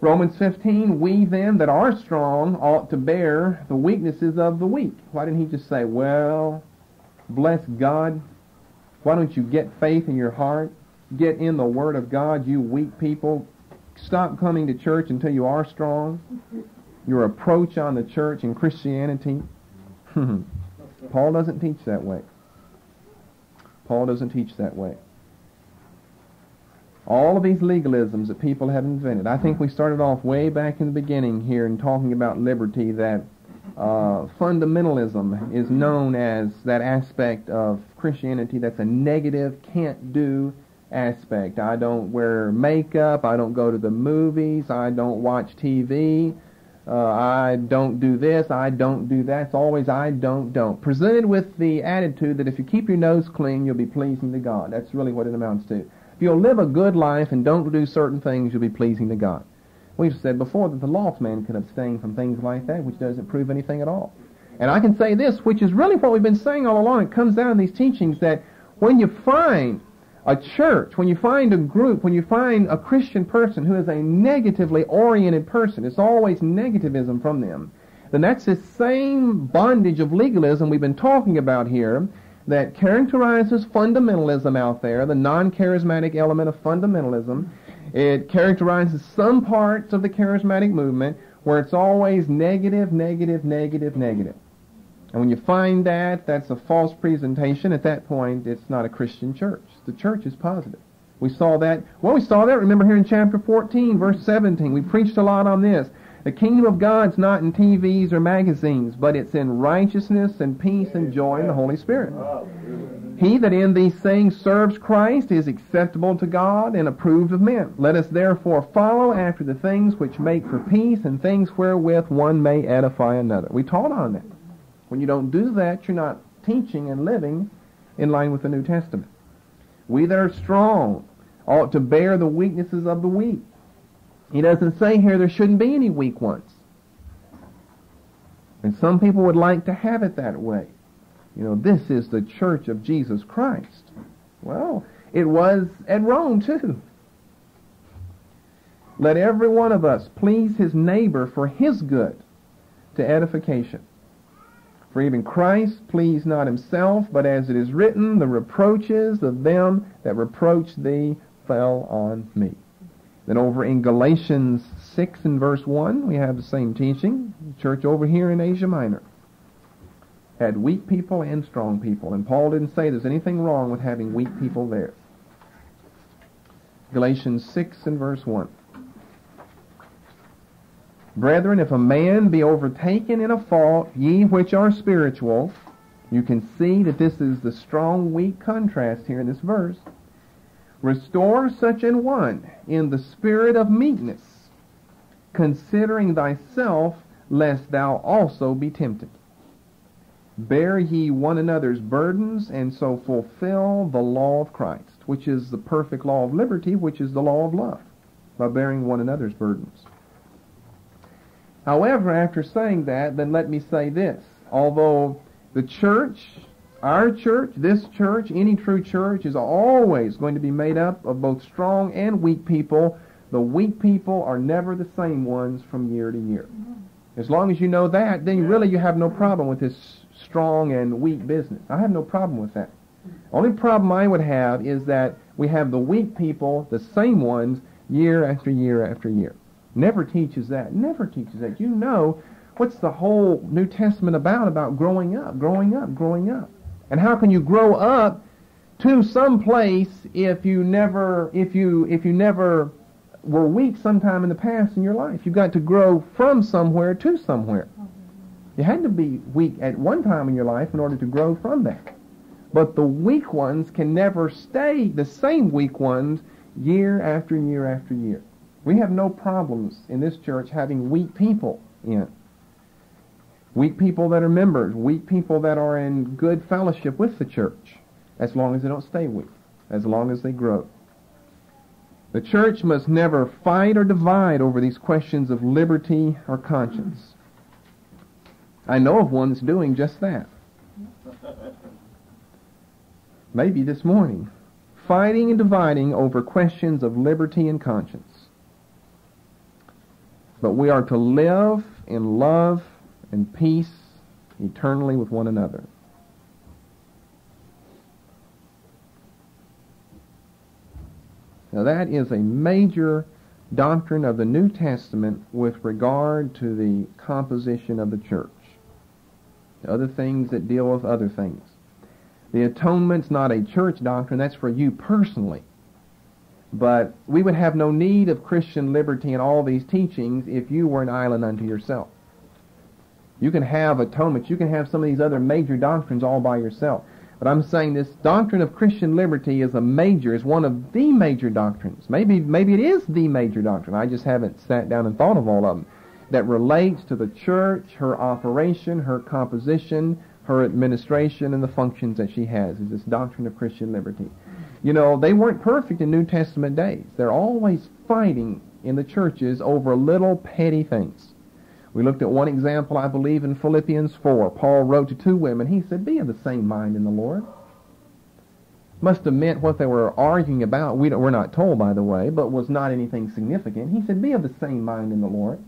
Romans 15, we then that are strong ought to bear the weaknesses of the weak. Why didn't he just say, well, bless God, why don't you get faith in your heart? Get in the Word of God, you weak people stop coming to church until you are strong. Your approach on the church and Christianity. Paul doesn't teach that way. Paul doesn't teach that way. All of these legalisms that people have invented. I think we started off way back in the beginning here in talking about liberty that uh, fundamentalism is known as that aspect of Christianity that's a negative, can't do, aspect. I don't wear makeup. I don't go to the movies. I don't watch TV. Uh, I don't do this. I don't do that. It's always I don't don't. Presented with the attitude that if you keep your nose clean, you'll be pleasing to God. That's really what it amounts to. If you'll live a good life and don't do certain things, you'll be pleasing to God. We've said before that the lost man can abstain from things like that, which doesn't prove anything at all. And I can say this, which is really what we've been saying all along. It comes out in these teachings that when you find a church, when you find a group, when you find a Christian person who is a negatively oriented person, it's always negativism from them, then that's the same bondage of legalism we've been talking about here that characterizes fundamentalism out there, the non-charismatic element of fundamentalism. It characterizes some parts of the charismatic movement where it's always negative, negative, negative, negative. And when you find that, that's a false presentation. At that point, it's not a Christian church. The church is positive. We saw that. Well, we saw that, remember, here in chapter 14, verse 17. We preached a lot on this. The kingdom of God's not in TVs or magazines, but it's in righteousness and peace and joy in the Holy Spirit. He that in these things serves Christ is acceptable to God and approved of men. Let us therefore follow after the things which make for peace and things wherewith one may edify another. We taught on that. When you don't do that, you're not teaching and living in line with the New Testament. We that are strong ought to bear the weaknesses of the weak. He doesn't say here there shouldn't be any weak ones. And some people would like to have it that way. You know, this is the church of Jesus Christ. Well, it was at Rome too. Let every one of us please his neighbor for his good to edification. For even Christ pleased not himself, but as it is written, the reproaches of them that reproach thee fell on me. Then over in Galatians 6 and verse 1, we have the same teaching. The church over here in Asia Minor had weak people and strong people. And Paul didn't say there's anything wrong with having weak people there. Galatians 6 and verse 1. Brethren, if a man be overtaken in a fault, ye which are spiritual, you can see that this is the strong, weak contrast here in this verse. Restore such an one in the spirit of meekness, considering thyself, lest thou also be tempted. Bear ye one another's burdens, and so fulfill the law of Christ, which is the perfect law of liberty, which is the law of love, by bearing one another's burdens. However, after saying that, then let me say this. Although the church, our church, this church, any true church is always going to be made up of both strong and weak people, the weak people are never the same ones from year to year. Mm-hmm. As long as you know that, then really you have no problem with this strong and weak business. I have no problem with that. Only problem I would have is that we have the weak people, the same ones, year after year after year. Never teaches that. Never teaches that. You know what's the whole New Testament about? About growing up, growing up, growing up. And how can you grow up to some place if you never if you if you never were weak sometime in the past in your life? You've got to grow from somewhere to somewhere. You had to be weak at one time in your life in order to grow from that. But the weak ones can never stay the same weak ones year after year after year. We have no problems in this church having weak people in. Weak people that are members, weak people that are in good fellowship with the church, as long as they don't stay weak, as long as they grow. The church must never fight or divide over these questions of liberty or conscience. I know of one that's doing just that. Maybe this morning. Fighting and dividing over questions of liberty and conscience. But we are to live in love and peace eternally with one another. Now that is a major doctrine of the New Testament with regard to the composition of the church other things that deal with other things. The atonement's not a church doctrine, that's for you personally. But we would have no need of Christian liberty and all these teachings if you were an island unto yourself. You can have atonement, you can have some of these other major doctrines all by yourself. But I'm saying this doctrine of Christian liberty is a major, is one of the major doctrines. Maybe, maybe it is the major doctrine. I just haven't sat down and thought of all of them that relates to the church, her operation, her composition, her administration, and the functions that she has, is this doctrine of Christian liberty. You know, they weren't perfect in New Testament days. They're always fighting in the churches over little petty things. We looked at one example, I believe, in Philippians 4. Paul wrote to two women. He said, Be of the same mind in the Lord. Must have meant what they were arguing about. We we're not told, by the way, but was not anything significant. He said, Be of the same mind in the Lord.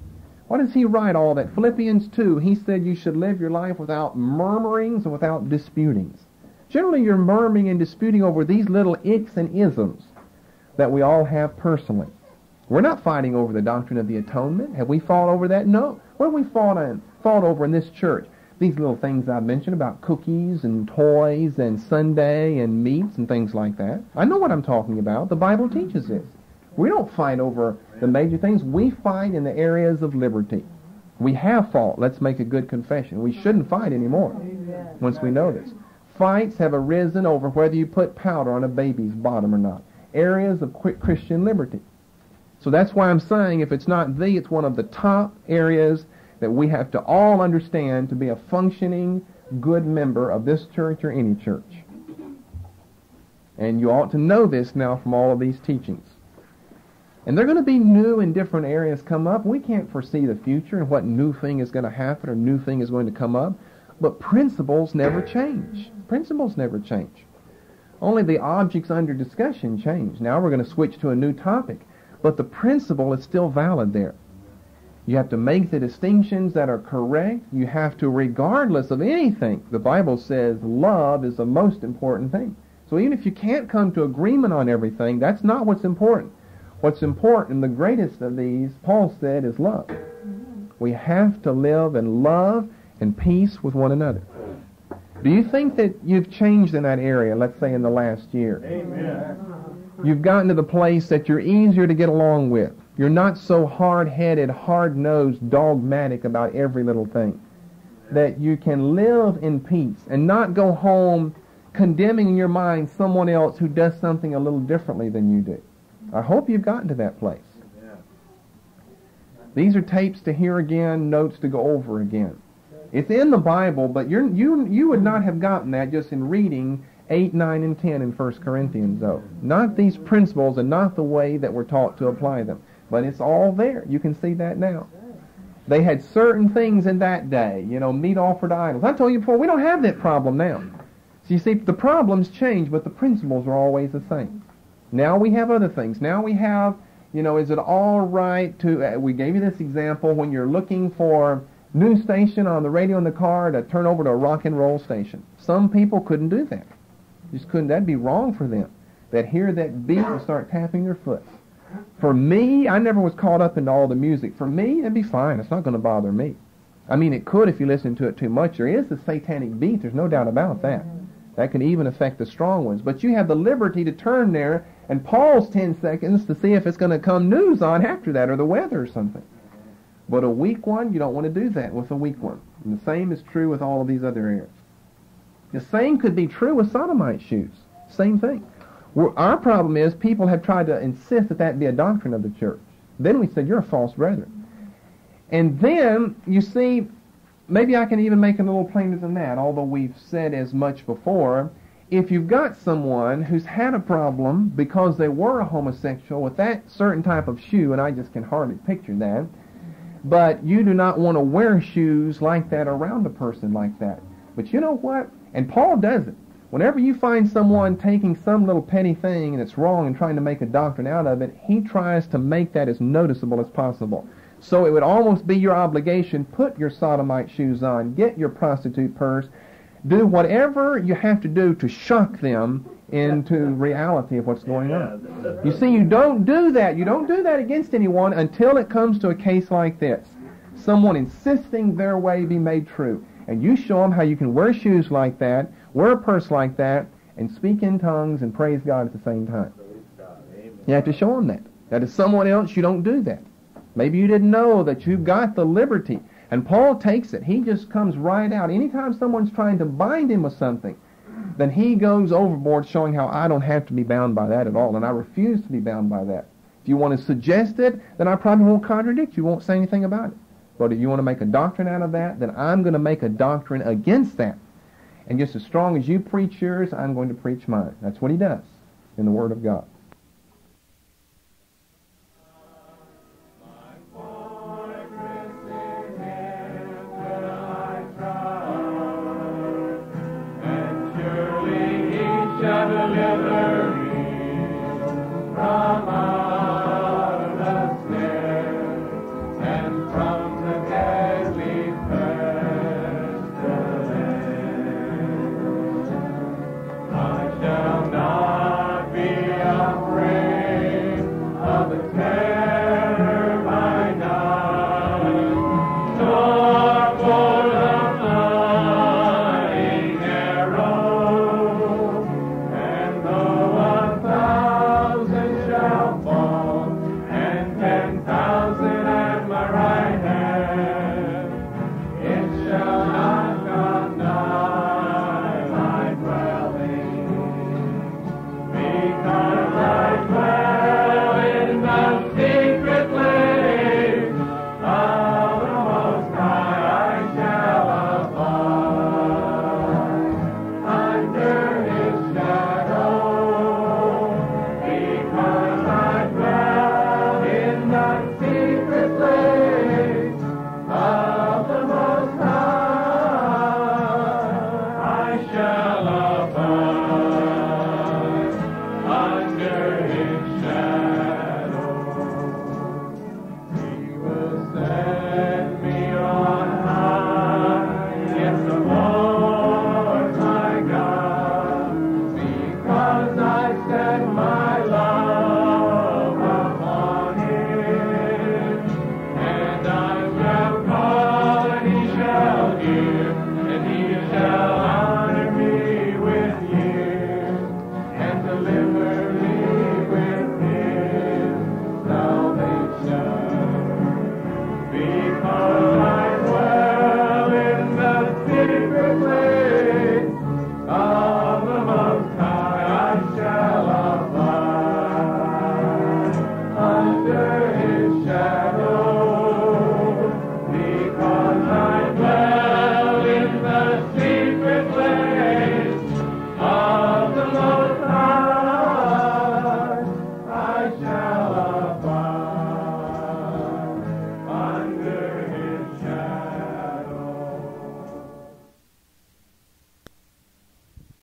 Why does he write all that? Philippians 2, he said you should live your life without murmurings and without disputings. Generally, you're murmuring and disputing over these little icks and isms that we all have personally. We're not fighting over the doctrine of the atonement. Have we fought over that? No. What have we fought, fought over in this church? These little things I've mentioned about cookies and toys and Sunday and meats and things like that. I know what I'm talking about. The Bible teaches this. We don't fight over the major things. We fight in the areas of liberty. We have fought. Let's make a good confession. We shouldn't fight anymore once we know this. Fights have arisen over whether you put powder on a baby's bottom or not. Areas of Christian liberty. So that's why I'm saying if it's not the, it's one of the top areas that we have to all understand to be a functioning, good member of this church or any church. And you ought to know this now from all of these teachings. And they're going to be new and different areas come up. We can't foresee the future and what new thing is going to happen or new thing is going to come up. But principles never change. Principles never change. Only the objects under discussion change. Now we're going to switch to a new topic. But the principle is still valid there. You have to make the distinctions that are correct. You have to, regardless of anything, the Bible says love is the most important thing. So even if you can't come to agreement on everything, that's not what's important. What's important, the greatest of these, Paul said, is love. We have to live in love and peace with one another. Do you think that you've changed in that area, let's say in the last year? Amen. You've gotten to the place that you're easier to get along with. You're not so hard-headed, hard-nosed, dogmatic about every little thing. That you can live in peace and not go home condemning in your mind someone else who does something a little differently than you do. I hope you've gotten to that place. These are tapes to hear again, notes to go over again. It's in the Bible, but you're, you you would not have gotten that just in reading 8, 9, and 10 in 1 Corinthians, though. Not these principles and not the way that we're taught to apply them. But it's all there. You can see that now. They had certain things in that day, you know, meat offered to idols. I told you before, we don't have that problem now. So you see, the problems change, but the principles are always the same. Now we have other things. Now we have, you know, is it all right to, uh, we gave you this example when you're looking for news station on the radio in the car to turn over to a rock and roll station. Some people couldn't do that. Just couldn't, that'd be wrong for them. That hear that beat and start tapping their foot. For me, I never was caught up into all the music. For me, it'd be fine. It's not going to bother me. I mean, it could if you listen to it too much. There is the satanic beat. There's no doubt about that. That can even affect the strong ones. But you have the liberty to turn there and pause 10 seconds to see if it's going to come news on after that or the weather or something. But a weak one, you don't want to do that with a weak one. And the same is true with all of these other areas. The same could be true with sodomite shoes. Same thing. Our problem is people have tried to insist that that be a doctrine of the church. Then we said, you're a false brethren. And then, you see, maybe I can even make it a little plainer than that, although we've said as much before. If you've got someone who's had a problem because they were a homosexual with that certain type of shoe, and I just can hardly picture that, but you do not want to wear shoes like that around a person like that. But you know what? And Paul does it. Whenever you find someone taking some little petty thing and it's wrong and trying to make a doctrine out of it, he tries to make that as noticeable as possible. So it would almost be your obligation, put your sodomite shoes on, get your prostitute purse, do whatever you have to do to shock them into reality of what's going on. You see, you don't do that. You don't do that against anyone until it comes to a case like this. Someone insisting their way be made true. And you show them how you can wear shoes like that, wear a purse like that, and speak in tongues and praise God at the same time. You have to show them that. That is someone else, you don't do that. Maybe you didn't know that you've got the liberty. And Paul takes it. He just comes right out. Anytime someone's trying to bind him with something, then he goes overboard showing how I don't have to be bound by that at all. And I refuse to be bound by that. If you want to suggest it, then I probably won't contradict you, won't say anything about it. But if you want to make a doctrine out of that, then I'm going to make a doctrine against that. And just as strong as you preach yours, I'm going to preach mine. That's what he does in the Word of God. never ends.